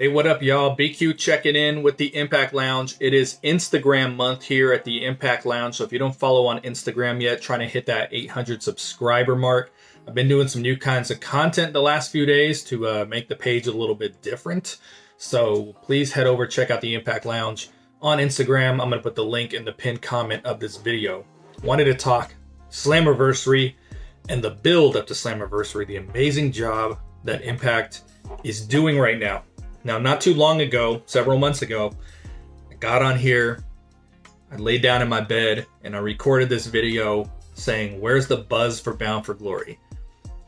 Hey, what up, y'all? BQ checking in with the Impact Lounge. It is Instagram month here at the Impact Lounge. So if you don't follow on Instagram yet, trying to hit that 800 subscriber mark. I've been doing some new kinds of content the last few days to uh, make the page a little bit different. So please head over, check out the Impact Lounge on Instagram. I'm going to put the link in the pinned comment of this video. Wanted to talk Slammiversary and the build up to Slammiversary, the amazing job that Impact is doing right now. Now, not too long ago, several months ago, I got on here, I laid down in my bed, and I recorded this video saying, Where's the buzz for Bound for Glory?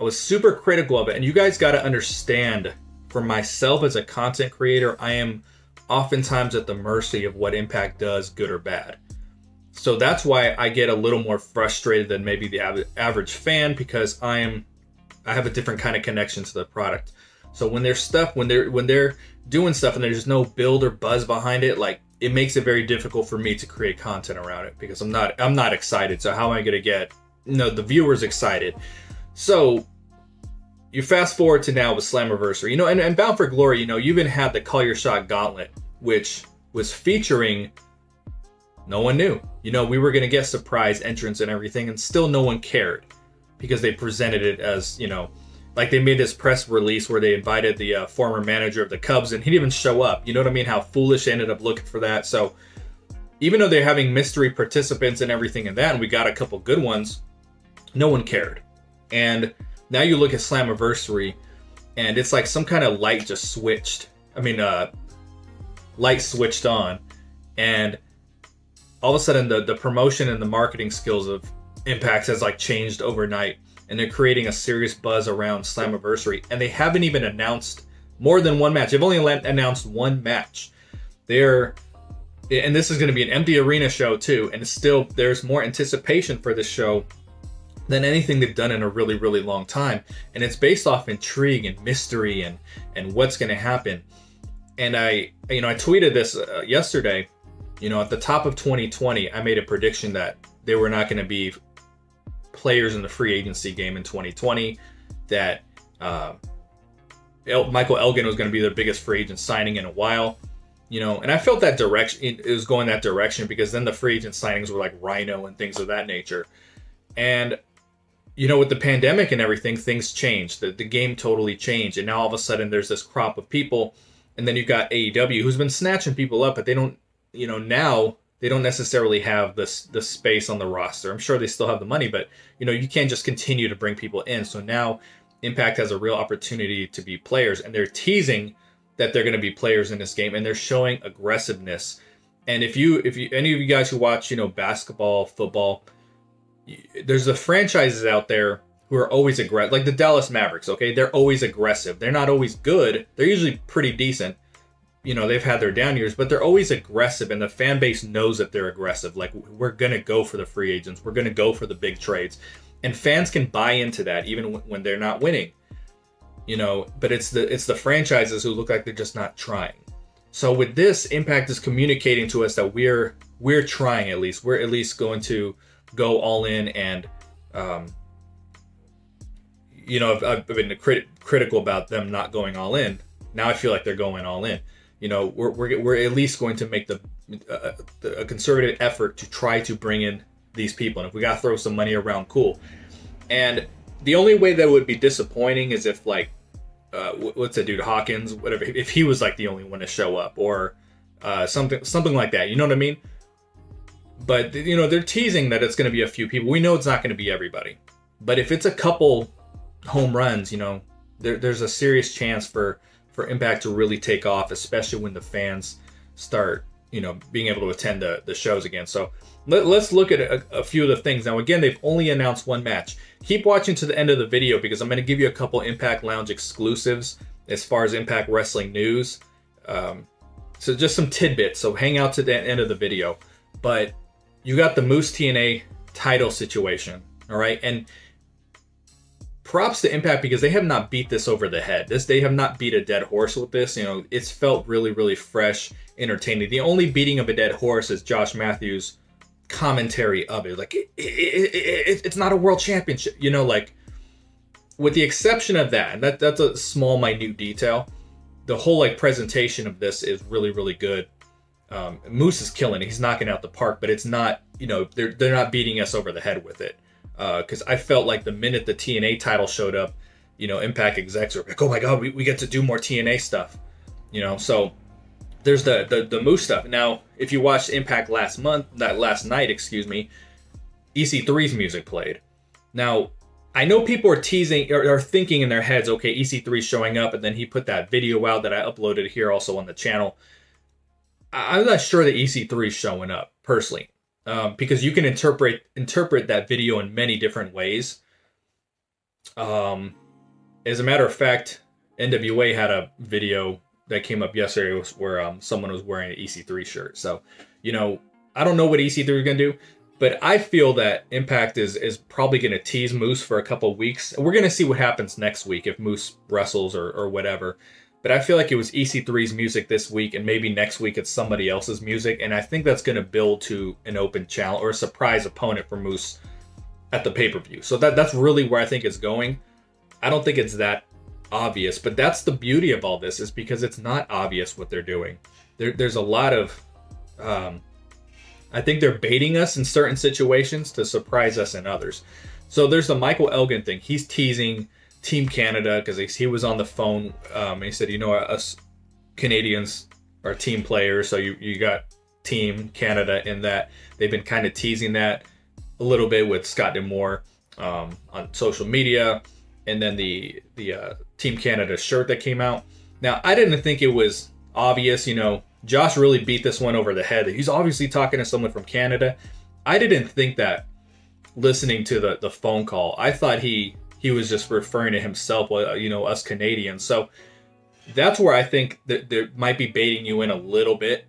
I was super critical of it, and you guys got to understand for myself as a content creator, I am oftentimes at the mercy of what Impact does, good or bad. So that's why I get a little more frustrated than maybe the average fan because I am I have a different kind of connection to the product. So when they're stuff, when they're when they're doing stuff and there's no build or buzz behind it, like it makes it very difficult for me to create content around it because I'm not I'm not excited. So how am I gonna get you know the viewers excited? So you fast forward to now with Slammiversary, you know, and, and Bound for Glory, you know, you even had the Call Your Shot Gauntlet, which was featuring no one knew. You know, we were gonna get surprise entrance and everything, and still no one cared because they presented it as, you know, like they made this press release where they invited the uh, former manager of the Cubs and he didn't even show up. You know what I mean? How foolish they ended up looking for that. So even though they're having mystery participants and everything and that, and we got a couple good ones, no one cared. And now you look at Slammiversary, and it's like some kind of light just switched. I mean, uh, light switched on, and all of a sudden the the promotion and the marketing skills of Impact has like changed overnight and they're creating a serious buzz around Slammiversary. And they haven't even announced more than one match. They've only announced one match. They're and this is going to be an empty arena show too, and still there's more anticipation for this show than anything they've done in a really really long time, and it's based off intrigue and mystery and and what's going to happen. And I you know I tweeted this uh, yesterday. You know, at the top of 2020, I made a prediction that they were not going to be players in the free agency game in 2020 that uh, El- Michael Elgin was going to be their biggest free agent signing in a while. You know, and I felt that direction it was going that direction because then the free agent signings were like Rhino and things of that nature. And you know, with the pandemic and everything, things changed. The, the game totally changed. And now all of a sudden there's this crop of people. And then you've got AEW who's been snatching people up, but they don't, you know, now they don't necessarily have this the space on the roster. I'm sure they still have the money, but you know you can't just continue to bring people in. So now Impact has a real opportunity to be players, and they're teasing that they're going to be players in this game, and they're showing aggressiveness. And if you if you any of you guys who watch you know basketball, football, there's the franchises out there who are always aggressive, like the Dallas Mavericks. Okay, they're always aggressive. They're not always good. They're usually pretty decent, you know they've had their down years, but they're always aggressive, and the fan base knows that they're aggressive. Like we're gonna go for the free agents, we're gonna go for the big trades, and fans can buy into that even when they're not winning. You know, but it's the it's the franchises who look like they're just not trying. So with this, Impact is communicating to us that we're we're trying at least. We're at least going to go all in and. Um, you know, I've, I've been crit- critical about them not going all in. Now I feel like they're going all in you know, we're, we're, we're at least going to make the uh, a conservative effort to try to bring in these people. And if we got to throw some money around, cool. And the only way that would be disappointing is if like, uh, what's that dude Hawkins, whatever, if he was like the only one to show up or uh, something, something like that. You know what I mean? But you know, they're teasing that it's going to be a few people. We know it's not going to be everybody. But if it's a couple home runs, you know, there, there's a serious chance for for Impact to really take off, especially when the fans start, you know, being able to attend the, the shows again. So let, us look at a, a, few of the things. Now, again, they've only announced one match. Keep watching to the end of the video because I'm going to give you a couple Impact Lounge exclusives as far as Impact Wrestling news. Um, so just some tidbits. So hang out to the end of the video. But you got the Moose TNA title situation. All right. And props to Impact because they have not beat this over the head. This they have not beat a dead horse with this. You know, it's felt really, really fresh, entertaining. The only beating of a dead horse is Josh Matthews' commentary of it. Like it, it, it, it's not a world championship. You know, like with the exception of that, and that that's a small, minute detail. the whole like presentation of this is really really good. Um, Moose is killing it. He's knocking out the park, but it's not you know they're they're not beating us over the head with it. Because uh, I felt like the minute the TNA title showed up, you know, Impact execs were like, "Oh my god, we, we get to do more TNA stuff," you know. So there's the, the the Moose stuff. Now, if you watched Impact last month, that last night, excuse me, EC3's music played. Now, I know people are teasing or are thinking in their heads, okay, EC3 showing up, and then he put that video out that I uploaded here also on the channel. I'm not sure that EC3 is showing up personally, um, because you can interpret interpret that video in many different ways. Um, as a matter of fact, NWA had a video that came up yesterday where um, someone was wearing an EC3 shirt. So, you know, I don't know what EC3 is going to do. But I feel that Impact is is probably going to tease Moose for a couple weeks. We're going to see what happens next week if Moose wrestles or, or whatever. But I feel like it was EC3's music this week, and maybe next week it's somebody else's music. And I think that's going to build to an open challenge or a surprise opponent for Moose at the pay per view. So that that's really where I think it's going. I don't think it's that obvious, but that's the beauty of all this is because it's not obvious what they're doing. There, there's a lot of um, I think they're baiting us in certain situations to surprise us in others. So there's the Michael Elgin thing. He's teasing Team Canada because he he, was on the phone um, he said, you know, us Canadians are team players. So you, you got Team Canada in that. They've been kind of teasing that a little bit with Scott D'Amore um, on social media. And then the, the uh, Team Canada shirt that came out. Now, I didn't think it was obvious, you know, Josh really beat this one over the head. He's obviously talking to someone from Canada. I didn't think that listening to the, the phone call. I thought he he was just referring to himself, you know, us Canadians. So that's where I think that there might be baiting you in a little bit,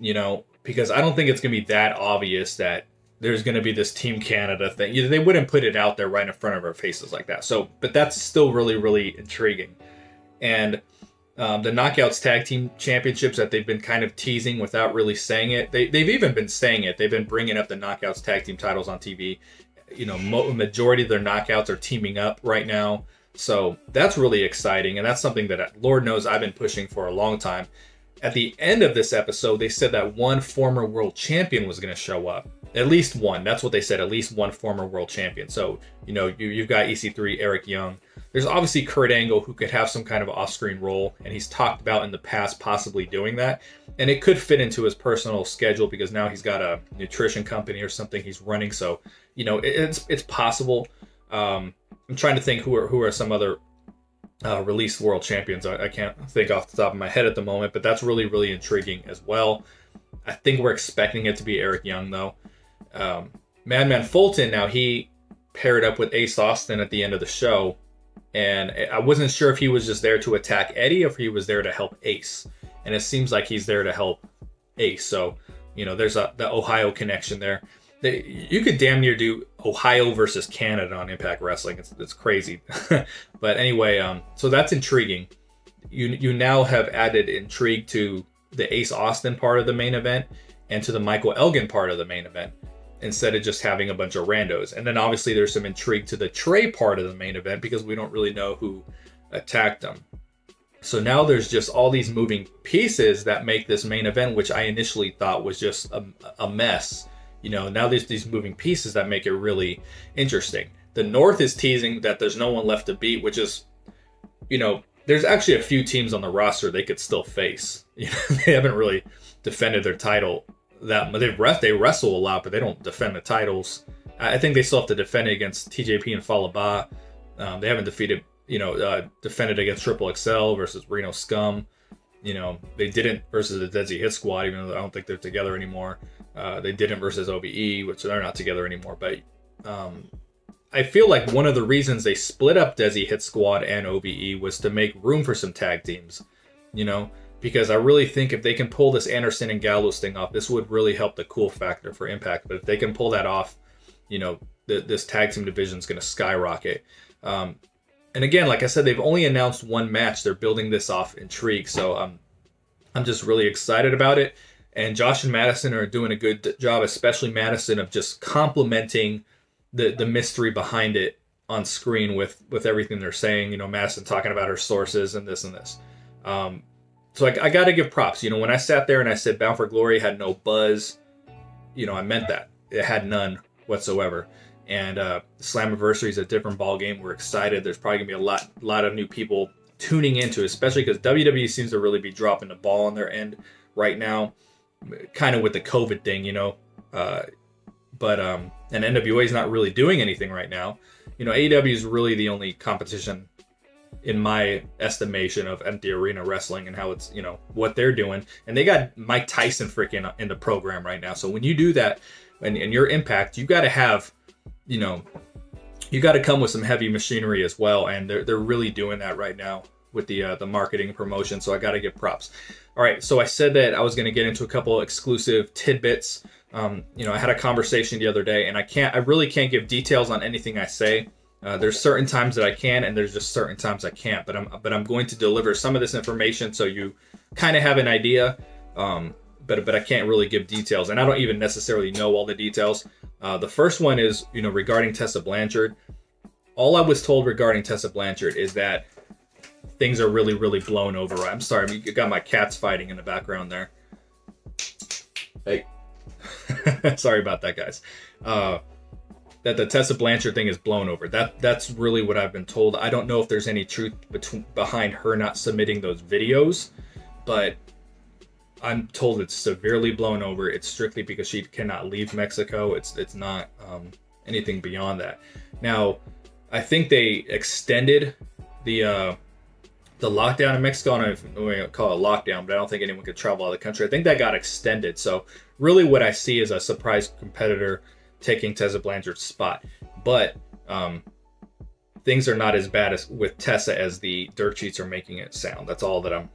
you know, because I don't think it's going to be that obvious that there's going to be this Team Canada thing. You know, They wouldn't put it out there right in front of our faces like that. So, but that's still really, really intriguing. And um, the Knockouts Tag Team Championships that they've been kind of teasing without really saying it. They, they've even been saying it. They've been bringing up the Knockouts Tag Team titles on TV. You know, majority of their knockouts are teaming up right now. So that's really exciting. And that's something that, Lord knows, I've been pushing for a long time. At the end of this episode, they said that one former world champion was going to show up. At least one. That's what they said. At least one former world champion. So, you know, you, you've got EC3, Eric Young. There's obviously Kurt Angle who could have some kind of off-screen role, and he's talked about in the past possibly doing that. And it could fit into his personal schedule because now he's got a nutrition company or something he's running. So, you know, it's it's possible. Um, I'm trying to think who are who are some other uh, released world champions. I, I can't think off the top of my head at the moment, but that's really really intriguing as well. I think we're expecting it to be Eric Young though. Um, Madman Fulton now he paired up with Ace Austin at the end of the show and I wasn't sure if he was just there to attack Eddie or if he was there to help Ace. And it seems like he's there to help Ace. So, you know, there's a, the Ohio connection there. They, you could damn near do Ohio versus Canada on Impact Wrestling. It's, it's crazy. but anyway, um, so that's intriguing. You, you now have added intrigue to the Ace Austin part of the main event and to the Michael Elgin part of the main event instead of just having a bunch of randos. And then obviously there's some intrigue to the Trey part of the main event because we don't really know who attacked them. So now there's just all these moving pieces that make this main event, which I initially thought was just a, a mess. You know, now there's these moving pieces that make it really interesting. The North is teasing that there's no one left to beat, which is, you know, there's actually a few teams on the roster they could still face. You know, they haven't really defended their title that they they wrestle a lot, but they don't defend the titles. I think they still have to defend it against TJP and Fallah Bahh. Um, they haven't defeated, you know, uh, defended against Triple XL versus Reno Scum. You know, they didn't versus the Desi Hit Squad, even though I don't think they're together anymore. Uh, they didn't versus OVE, which they're not together anymore. But um, I feel like one of the reasons they split up Desi Hit Squad and OVE was to make room for some tag teams. You know, because I really think if they can pull this Anderson and Gallows thing off, this would really help the cool factor for Impact. But if they can pull that off, you know, th- this tag team division is going to skyrocket. Um, and again, like I said, they've only announced one match. They're building this off intrigue, so um, I'm just really excited about it. And Josh and Madison are doing a good job, especially Madison, of just complementing the the mystery behind it on screen with with everything they're saying. You know, Madison talking about her sources and this and this. Um, so I, I got to give props. You know, when I sat there and I said Bound for Glory had no buzz, you know, I meant that. It had none whatsoever. And uh, Slammiversary is a different ball game. We're excited. There's probably gonna be a lot, lot of new people tuning into, especially because WWE seems to really be dropping the ball on their end right now, kind of with the COVID thing, you know. Uh, but um, and NWA is not really doing anything right now. You know, AEW is really the only competition in my estimation of empty arena wrestling and how it's you know what they're doing. And they got mike tyson freaking in the program right now. So when you do that and, and your impact you got to have you know you got to come with some heavy machinery as well. And they're, they're really doing that right now with the uh, the marketing promotion. So i got to give props. All right. So i said that i was going to get into a couple exclusive tidbits. Um, you know i had a conversation the other day and i can't i really can't give details on anything i say uh, there's certain times that I can, and there's just certain times I can't. But I'm but I'm going to deliver some of this information so you kind of have an idea. Um, but but I can't really give details, and I don't even necessarily know all the details. Uh, the first one is you know regarding Tessa Blanchard. All I was told regarding Tessa Blanchard is that things are really really blown over. I'm sorry, you got my cats fighting in the background there. Hey, sorry about that, guys. Uh, that the Tessa Blanchard thing is blown over. That that's really what I've been told. I don't know if there's any truth between, behind her not submitting those videos, but I'm told it's severely blown over. It's strictly because she cannot leave Mexico. It's it's not um, anything beyond that. Now, I think they extended the uh, the lockdown in Mexico. I don't know if we call it lockdown, but I don't think anyone could travel out of the country. I think that got extended. So really, what I see is a surprise competitor taking Tessa Blanchard's spot. But um, things are not as bad as with Tessa as the dirt sheets are making it sound. That's all that I'm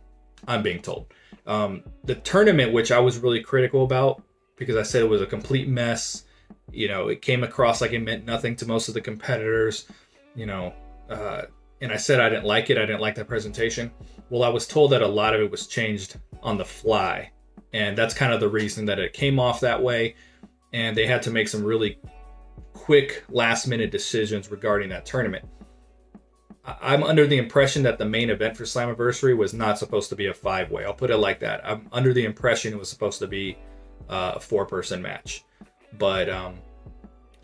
I'm being told. Um, the tournament, which I was really critical about because I said it was a complete mess. You know, it came across like it meant nothing to most of the competitors. You know, uh, and I said I didn't like it. I didn't like that presentation. Well, I was told that a lot of it was changed on the fly, and that's kind of the reason that it came off that way and they had to make some really quick last minute decisions regarding that tournament. I'm under the impression that the main event for Slammiversary was not supposed to be a five way. I'll put it like that. I'm under the impression it was supposed to be uh, a four person match, but um,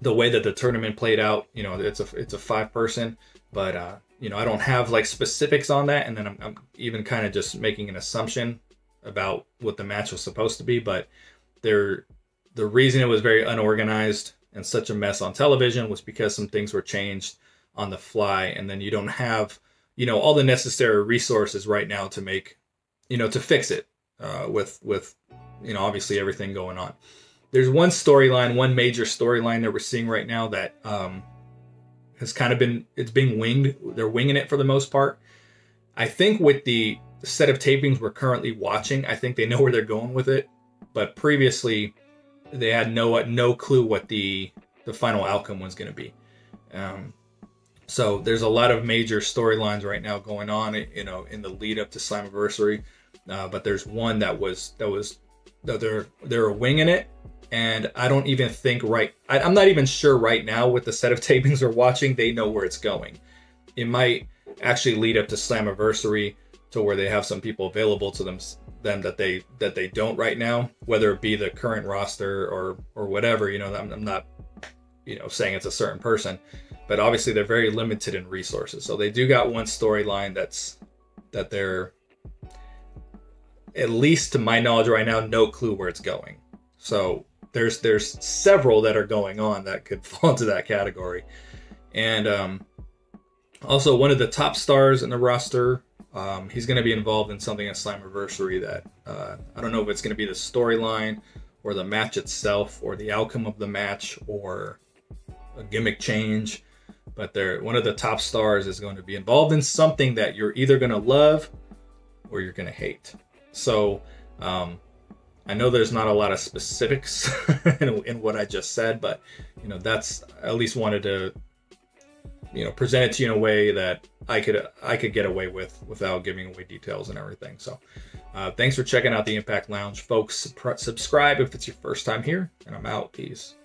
the way that the tournament played out, you know, it's a it's a five person, but uh, you know, I don't have like specifics on that, and then I'm, I'm even kind of just making an assumption about what the match was supposed to be, but there the reason it was very unorganized and such a mess on television was because some things were changed on the fly and then you don't have you know all the necessary resources right now to make you know to fix it uh, with with you know obviously everything going on. There's one storyline one major storyline that we're seeing right now that um, has kind of been it's being winged they're winging it for the most part. I think with the set of tapings we're currently watching i think they know where they're going with it but previously they had no no clue what the the final outcome was going to be. Um, so there's a lot of major storylines right now going on, you know, in the lead up to Slammiversary. Uh, but there's one that was that was that they're they're winging it, and I don't even think right. I, I'm not even sure right now with the set of tapings we're watching, they know where it's going. It might actually lead up to Slammiversary to where they have some people available to them them that they that they don't right now, whether it be the current roster or or whatever. You know, I'm, I'm not you know saying it's a certain person, but obviously they're very limited in resources. So they do got one storyline that's that they're at least to my knowledge right now, no clue where it's going. So there's there's several that are going on that could fall into that category, and um, also one of the top stars in the roster um, he's going to be involved in something at Slammiversary that uh, I don't know if it's going to be the storyline or the match itself or the outcome of the match or a gimmick change. But they're one of the top stars is going to be involved in something that you're either going to love or you're going to hate. So um, I know there's not a lot of specifics in, in what I just said, but you know that's at least wanted to you know present it to you in a way that I could I could get away with without giving away details and everything. So uh, thanks for checking out the Impact Lounge, folks. Subscribe if it's your first time here, and I'm out. Peace.